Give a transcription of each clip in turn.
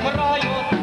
Marayo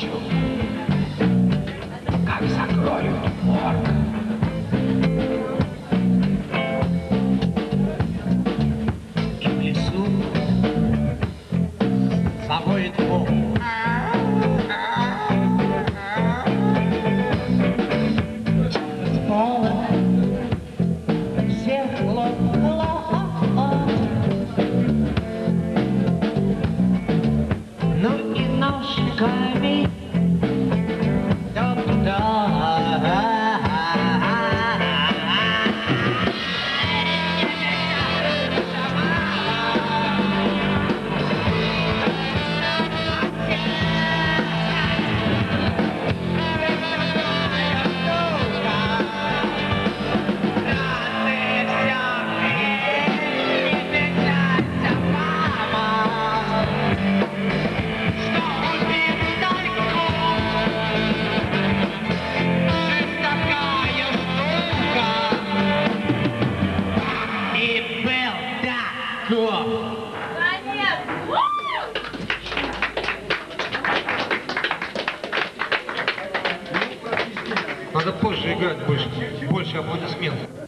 Carpaccio, Cavisacroio, Morgan. try. Надо позже играть больше, больше аплодисментов.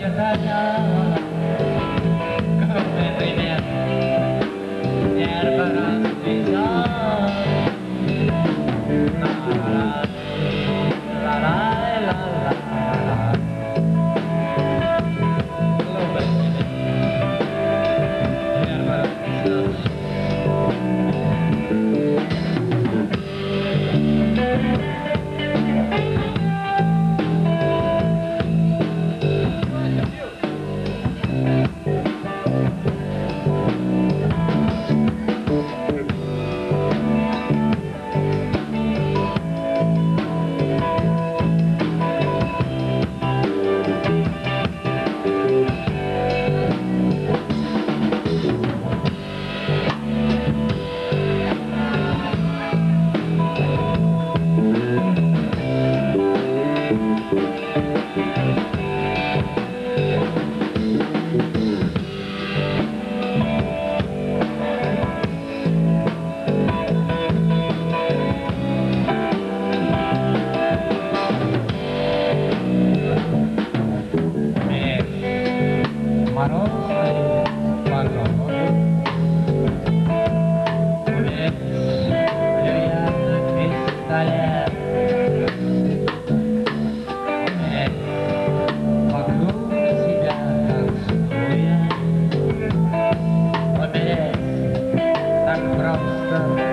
Yeah. love.